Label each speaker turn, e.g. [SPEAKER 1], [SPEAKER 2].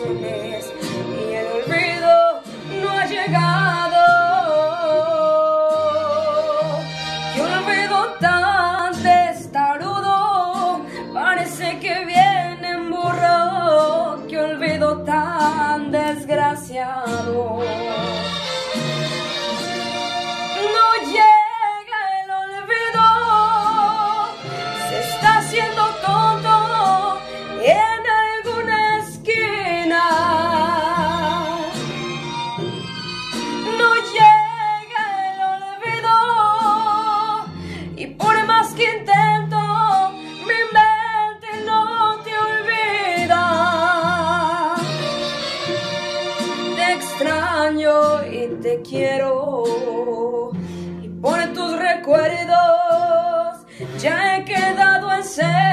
[SPEAKER 1] y el olvido no ha llegado. Qué olvido tan testarudo, parece que viene en burro. Qué olvido tan desgraciado. Más que intento, mi mente no te olvida. Te extraño y te quiero y por tus recuerdos ya he quedado en cero.